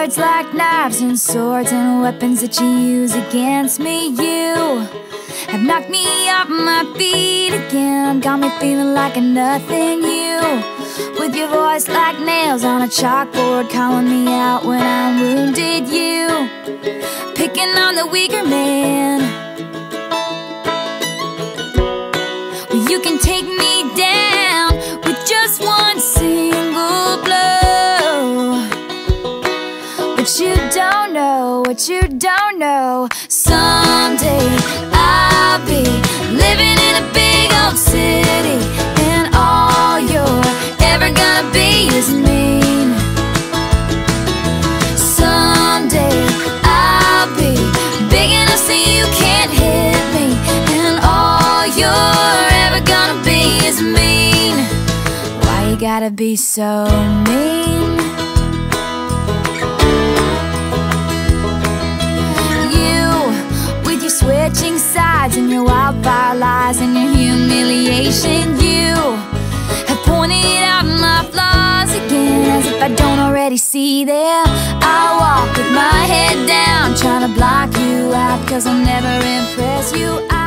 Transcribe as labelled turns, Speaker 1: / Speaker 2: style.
Speaker 1: words like knives and swords and weapons that you use against me. You have knocked me off my feet again, got me feeling like a nothing. You, with your voice like nails on a chalkboard, calling me out when I'm wounded. You, picking on the weaker man. Don't know what you don't know. Someday I'll be living in a big old city, and all you're ever gonna be is mean. Someday I'll be big enough so you can't hit me, and all you're ever gonna be is mean. Why you gotta be so mean? Switching sides and your wildfire lies and your humiliation, you have pointed out my flaws again as if I don't already see them. I walk with my head down, trying to block you out, cause I'll never impress you.